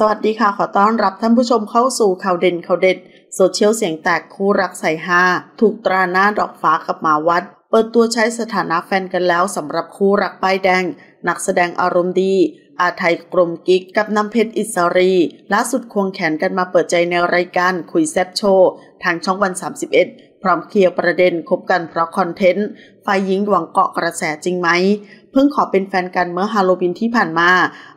สวัสดีค่ะ ขอต้อนรับท่านผู้ชมเข้าสู่ข่าวเด่นข่าวเด็ดโซเชียลเสียงแตกคู่รักสายฮาถูกตราหน้าดอกฟ้ากับหมาวัด เปิดตัวใช้สถานะแฟนกันแล้วสำหรับคู่รักป้ายแดง นักแสดงอารมณ์ดี อาไท กลมกิ๊กกับน้ำเพชรอิสรีล่าสุดควงแขนกันมาเปิดใจในรายการคุยแซ่บโชว์ ทางช่องวัน 31 พร้อมเคลียร์ประเด็นคบกันเพราะคอนเทนต์ฝ่ายหญิงหวังเกาะกระแสจริงไหม เพิ่งขอเป็นแฟนกันเมื่อฮาโลวีนที่ผ่านมา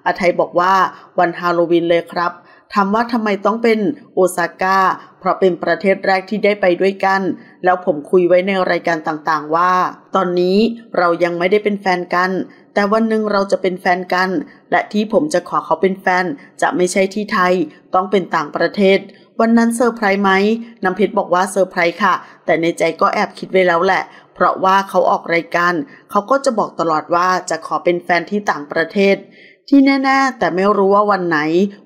อาไทบอกว่าวันฮาโลวีนเลยครับถามว่าทำไมต้องเป็นโอซาก้า เพราะเป็นประเทศแรกที่ได้ไปด้วยกัน แล้วผมคุยไว้ในรายการต่างๆว่า ตอนนี้เรายังไม่ได้เป็นแฟนกัน แต่วันหนึ่งเราจะเป็นแฟนกัน และที่ผมจะขอเขาเป็นแฟน จะไม่ใช่ที่ไทย ต้องเป็นต่างประเทศ วันนั้นเซอร์ไพรส์ไหมน้ำเพชรบอกว่าเซอร์ไพรส์ค่ะ แต่ในใจก็แอบคิดไว้แล้วแหละ เพราะว่าเขาออกรายการ เขาก็จะบอกตลอดว่าจะขอเป็นแฟนที่ต่างประเทศ ที่แน่ ๆ แต่ไม่รู้ว่าวันไหน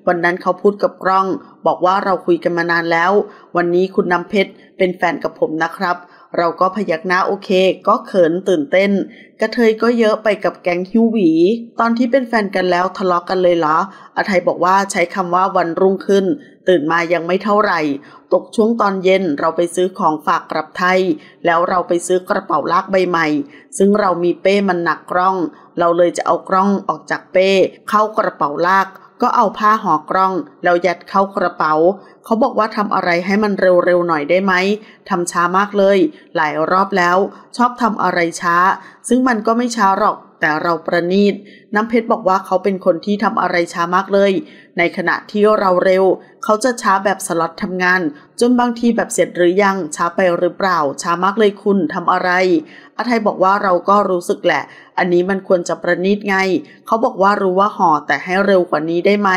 วันนั้นเขาพูดกับกล้อง บอกว่าเราคุยกันมานานแล้ว วันนี้คุณน้ำเพชรเป็นแฟนกับผมนะครับเราก็พยักหน้าโอเค ก็เขินตื่นเต้น กระเทยก็เยอะไปกับแก๊งฮิวหวี ตอนที่เป็นแฟนกันแล้วทะเลาะกกันเลยเหรออาไทยบอกว่าใช้คำว่าวันรุ่งขึ้น ตื่นมายังไม่เท่าไหร่ ตกช่วงตอนเย็นเราไปซื้อของฝากกลับไทย แล้วเราไปซื้อกระเป๋าลากใบใหม่ ซึ่งเรามีเป้มันหนักกล้อง เราเลยจะเอากล้องออกจากเป้ เข้ากระเป๋าลากก็เอาผ้าห่อกล้องแล้วยัดเข้ากระเป๋า เขาบอกว่าทำอะไรให้มันเร็วๆหน่อยได้ไหมทำช้ามากเลย หลายรอบแล้ว ชอบทำอะไรช้า ซึ่งมันก็ไม่ช้าหรอก แต่เราประณีต น้ำเพชรบอกว่าเขาเป็นคนที่ทำอะไรช้ามากเลย ในขณะที่เราเร็ว เขาจะช้าแบบสล็อตทำงาน จนบางทีแบบเสร็จหรือยัง ช้าไปหรือเปล่า ช้ามากเลยคุณทำอะไรอาไทยบอกว่าเราก็รู้สึกแหละ อันนี้มันควรจะประณีตไง เขาบอกว่ารู้ว่าห่อแต่ให้เร็วกว่านี้ได้ไหม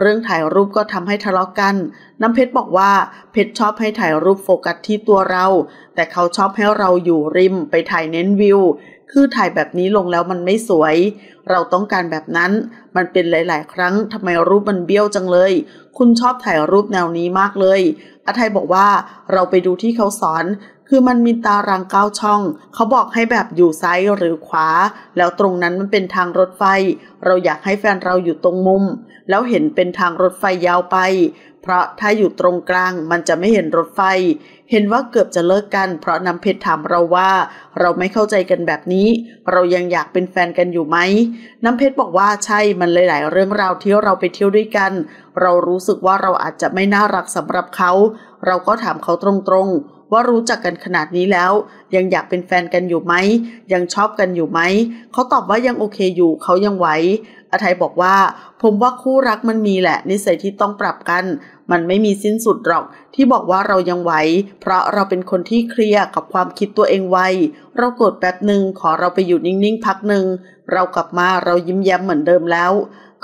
เรื่องถ่ายรูปก็ทำให้ทะเลาะกัน น้ำเพชรบอกว่าเพชรชอบให้ถ่ายรูปโฟกัสที่ตัวเรา แต่เขาชอบให้เราอยู่ริมไปถ่ายเน้นวิว คือถ่ายแบบนี้ลงแล้วมันไม่สวย เราต้องการแบบนั้น มันเป็นหลาย ๆ ครั้งทำไมรูปมันเบี้ยวจังเลย คุณชอบถ่ายรูปแนวนี้มากเลยอาไทยบอกว่าเราไปดูที่เขาสอน คือมันมีตารางเก้าช่อง เขาบอกให้แบบอยู่ซ้ายหรือขวา แล้วตรงนั้นมันเป็นทางรถไฟ เราอยากให้แฟนเราอยู่ตรงมุม แล้วเห็นเป็นทางรถไฟยาวไป เพราะถ้าอยู่ตรงกลางมันจะไม่เห็นรถไฟ เห็นว่าเกือบจะเลิกกัน เพราะน้ำเพชรถามเราว่า เราไม่เข้าใจกันแบบนี้ เรายังอยากเป็นแฟนกันอยู่ไหม น้ำเพชรบอกว่าใช่มันหลาย ๆ เรื่องราวที่เราไปเที่ยวด้วยกัน เรารู้สึกว่าเราอาจจะไม่น่ารักสำหรับเขา เราก็ถามเขาตรง ๆ ว่ารู้จักกันขนาดนี้แล้ว ยังอยากเป็นแฟนกันอยู่ไหม ยังชอบกันอยู่ไหม เขาตอบว่ายังโอเคอยู่เขายังไหวอาทัยบอกว่า ผมว่าคู่รักมันมีแหละ นิสัยที่ต้องปรับกัน มันไม่มีสิ้นสุดหรอก ที่บอกว่าเรายังไหวเพราะเราเป็นคนที่เคลียร์กับความคิดตัวเองไวเรากดแป๊บหนึ่งขอเราไปอยู่นิ่งๆพักหนึ่งเรากลับมาเรายิ้มแย้มเหมือนเดิมแล้ว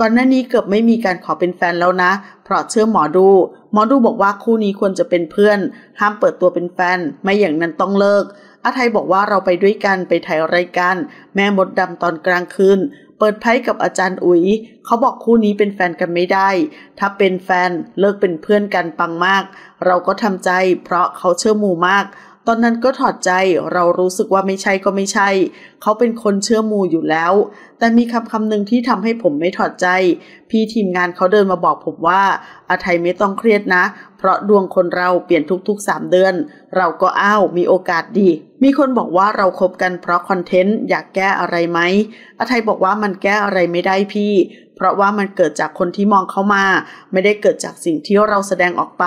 ก่อนหน้านี้เกือบไม่มีการขอเป็นแฟนแล้วนะ เพราะเชื่อหมอดู หมอดูบอกว่าคู่นี้ควรจะเป็นเพื่อน ห้ามเปิดตัวเป็นแฟน ไม่อย่างนั้นต้องเลิกอาไทยบอกว่าเราไปด้วยกันไปถ่ายรายการแม่มดดำตอนกลางคืน เปิดไพ่กับอาจารย์อุ๋ย เขาบอกคู่นี้เป็นแฟนกันไม่ได้ ถ้าเป็นแฟนเลิกเป็นเพื่อนกันปังมาก เราก็ทำใจเพราะเขาเชื่อมูมาก ตอนนั้นก็ถอดใจเรารู้สึกว่าไม่ใช่ก็ไม่ใช่ เขาเป็นคนเชื่อมูอยู่แล้ว แต่มีคำคำหนึ่งที่ทำให้ผมไม่ถอดใจ พี่ทีมงานเขาเดินมาบอกผมว่าอาไทยไม่ต้องเครียดนะ เพราะดวงคนเราเปลี่ยนทุกๆ3เดือน เราก็อ้าวมีโอกาสดี มีคนบอกว่าเราครบกันเพราะคอนเทนต์อยากแก้อะไรไหมอาไทยบอกว่ามันแก้อะไรไม่ได้พี่ เพราะว่ามันเกิดจากคนที่มองเข้ามา ไม่ได้เกิดจากสิ่งที่เราแสดงออกไป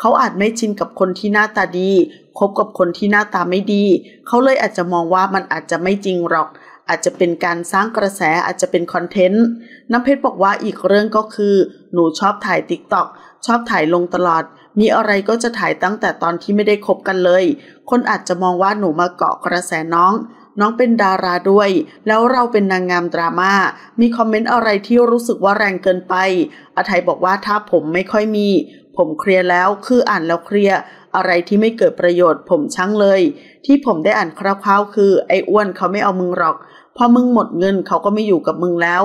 เขาอาจไม่ชินกับคนที่หน้าตาดี คบกับคนที่หน้าตาไม่ดี เขาเลยอาจจะมองว่ามันอาจจะไม่จริงหรอก อาจจะเป็นการสร้างกระแสอาจจะเป็นคอนเทนต์น้ำเพชรบอกว่าอีกเรื่องก็คือ หนูชอบถ่ายติ๊กต็อกชอบถ่ายลงตลอด มีอะไรก็จะถ่ายตั้งแต่ตอนที่ไม่ได้คบกันเลย คนอาจจะมองว่าหนูมาเกาะกระแสน้อง น้องเป็นดาราด้วย แล้วเราเป็นนางงามดรามา่ามีคอมเมนต์อะไรที่รู้สึกว่าแรงเกินไปอาไทยบอกว่าถ้าผมไม่ค่อยมี ผมเคลียร์แล้วคืออ่านแล้วเคลียร์อะไรที่ไม่เกิดประโยชน์ผมช่างเลย ที่ผมได้อ่านคร่าวๆคือไอ้อ้วนเขาไม่เอามึงหรอก พอมึงหมดเงินเขาก็ไม่อยู่กับมึงแล้ว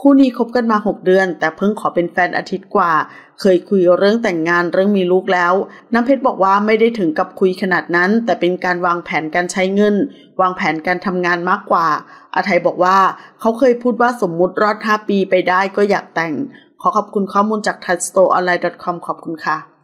คู่นี้คบกันมา 6 เดือน แต่เพิ่งขอเป็นแฟนอาทิตย์กว่า เคยคุยเรื่องแต่งงานเรื่องมีลูกแล้ว น้ำเพชรบอกว่าไม่ได้ถึงกับคุยขนาดนั้น แต่เป็นการวางแผนการใช้เงิน วางแผนการทำงานมากกว่าอาไทยบอกว่าเขาเคยพูดว่าสมมุติรอด 5 ปีไปได้ก็อยากแต่ง ขอขอบคุณข้อมูลจาก t h a i s t o r e o n l i n e c o m ขอบคุณค่ะ